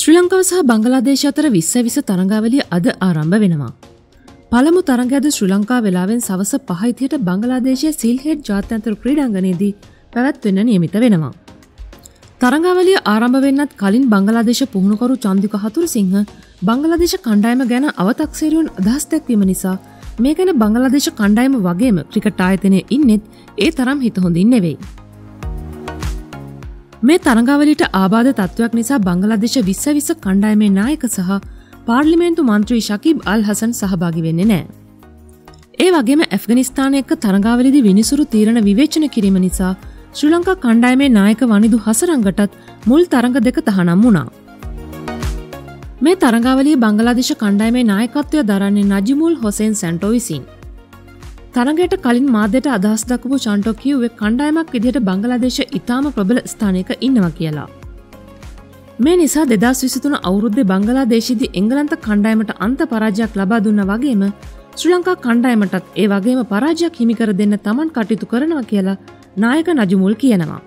ශ්‍රී ලංකාව සහ බංගලාදේශ අතර විස්ස විස තරඟාවලිය අද ආරම්භ වෙනවා. පළමු තරගද ශ්‍රී ලංකා වෙලාවෙන් සවස පහිතියට බංගලාදේශය සිල්හෙට් ජාත්‍යන්තර ක්‍රීඩාංගනයේදී පැවැත්වෙන්න නියමිත වෙනවා. තරඟාවලිය ආරම්භ වෙන්නත් කලින් බංගලාදේශ පුහුණුකරු චන්දික හතුරු සිංහ බංගලාදේශ කණ්ඩායම ගැන අවතක්සේරුවන් අදහස් දැක්වීම නිසා මේ ගැන බංගලාදේශ කණ්ඩායම වගේම ක්‍රිකට ආයතනය ඉන්නෙත් ඒ තරම් හිත හොඳින් නෙවෙයි. මේ තරඟාවලිට ආබාධ තත්ත්වයක් නිසා බංගලදේශ විස්ස විස කණ්ඩායමේ නායක සහ පාර්ලිමේන්තු මන්ත්‍රී ශකිබ් අල් හසන් සහභාගි වෙන්නේ නෑ. ඒ වගේම ඇෆ්ගනිස්ථාන එක්ක තරඟාවලිදි විනිසුරු තීරණ විවේචන කිරීම නිසා ශ්‍රී ලංකා කණ්ඩායමේ නායක වනිදු හසරංගටත් මුල් තරඟ දෙක තහනම් වුණා. මේ තරඟාවලිය බංගලාදේශ කණ්ඩායමේ නායකත්වය දරන්නේ නජිමුල් හොසෙන් සැන්ටෝ විසින්. තරගයට කලින් මාධ්‍යට අදහස් දක්වපු චන්ටෝ කිව්වේ කණ්ඩායමක් විදිහට බංගලාදේශ ඉතාම ප්‍රබල ස්ථානයක ඉන්නවා කියලා. මේ නිසා දෙදස් විසිතුන අවුරුද්ධ බංගලාදේශීදි එංගලන්ත කණ්ඩායමට අන්ත පරාජයක් ලබා දුන්න වගේම ශ්‍රී ලංකා කණ්ඩායමටත් ඒ වගේම පරාජයක් හිමිකර දෙන්න තමන් කටයුතු කරනවා කියලා නායක නජමුල් කියනවා.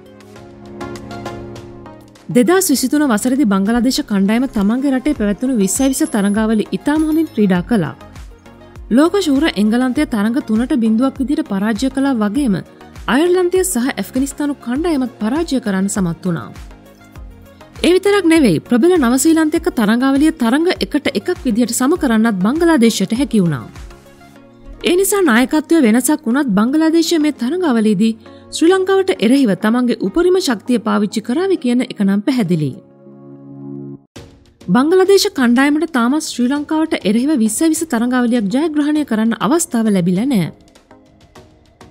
දෙදස් විසිතුන වසරදි බංගලාදේශ කණ්ඩායම තමන්ගේ රටේ පැවැත්වුණු විස්සවිස තරඟාවලි ඉතාම හොඳින් ක්‍රීඩා කලා. ලෝක ශූර එංගලන්තය තරඟ තුනට බිඳුවක් විදිට පරාජ්‍ය කලා වගේම අයර්ලන්තය සහ ඇෆ්ගනිස්ථානු කණ්ඩායමත් පරාජය කරන්න සමත් වුණා. එවිතරක් නෙවෙයි ප්‍රබල නවසීලන්තයක තරඟාවලිය තරඟ එකට එකක් විදිහට සම කරන්නත් බංගලාදේශයට හැකි වුණා. ඒ නිසා නායකත්වය වෙනසක් වුණත් බංගලාදේශය මේ තරඟාවලේදී ශ්‍රී ලංකාවට එරෙහිව තමන්ගේ උපරිම ශක්තිය පාවිච්චි කරාවි කියන එක නම් පැහැදිලි. බංගලදේශ කණ්ඩායමට තාමත් ශ්‍රී ලංකාවට එරෙහිව විස්ස විස තරඟාවලියක් ජයග්‍රහණය කරන්න අවස්ථාව ලැබිල නෑ.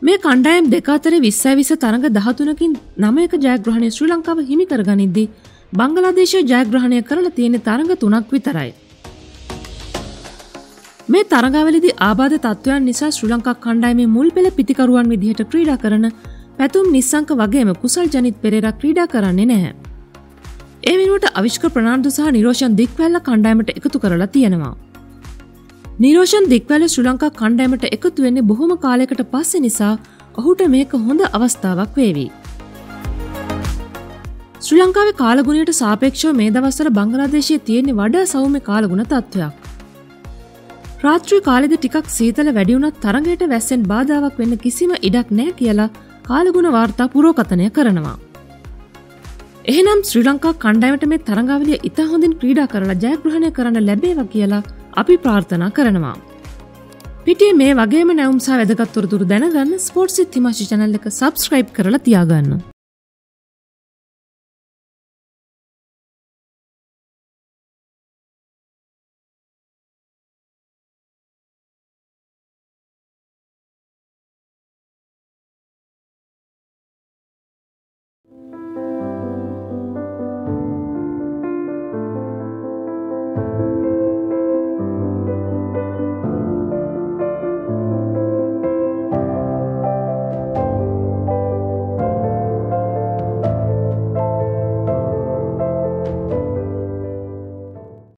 මේ කණ්ඩායම් දෙකාතර විස්සෑ විස තරඟ දහතුනකින් නමයක ජයග්‍රහණය ශ්‍රී ලංකාව හිමි කරගනිද්දී බංගලාදේශය ජයග්‍රහණය කරලා තියෙන තරඟ තුනක් විතරයි. මේ තරගවලදි ආබාධ තත්ත්වයන් නිසා ශ්‍රී ලංකා කණ්ඩායමේ මුල් පෙළ පිතිකරුවන් විදිහට ක්‍රීඩා කරන පැතුම් නිස්සංක වගේම කුසල් ජනිත් පෙරේරා ක්‍රීඩා කරන්නේ නැහැ. ඒ වෙනුවට අවිශ්ක ප්‍රනාාන්දු සහ නිරෝෂන් දික්වැල්ල කණ්ඩායමට එකතු කරලා තියෙනවා. නිරෝෂන් දික්වැල ශ්‍රී ලංකා කණ්ඩෑමට එකතු වෙන්නේ බොහොම කාලෙකට පස්සෙ නිසා ඔහුට මේක හොඳ අවස්ථාවක් වේවී. ශ්‍රී ලංකාවේ කාලගුණයට සාපේක්ෂව මේ දවස්සර බංගලාදේශය තියෙන්නේ වඩා සෞම්‍ය කාලගුණ තත්ත්වයක්. රාත්‍රී කාලෙද ටිකක් සීතල වැඩියුනත් තරගයට වැස්සෙන් බාධාවක් වෙන්න කිසිම ඉඩක් නෑ කියලා කාලගුණ වාර්තා පුරෝකතනය කරනවා. එහෙනම් ශ්‍රී ලංකා කණ්ඩායමට මේ තරඟාවලිය ඉතා හොඳින් ක්‍රීඩා කරලා ජයග්‍රහණය කරන්න ලැබේවා කියලා අපි ප්‍රාර්ථනා කරනවා. පිටිය මේ වගේම නැවුම්සා වැදගත්තුරතුරු දැනගන්න ස්පෝර්ට්සිත් තිමශි චනල් එක සබස්ක්‍රයිබ් කරලා තියාගන්න.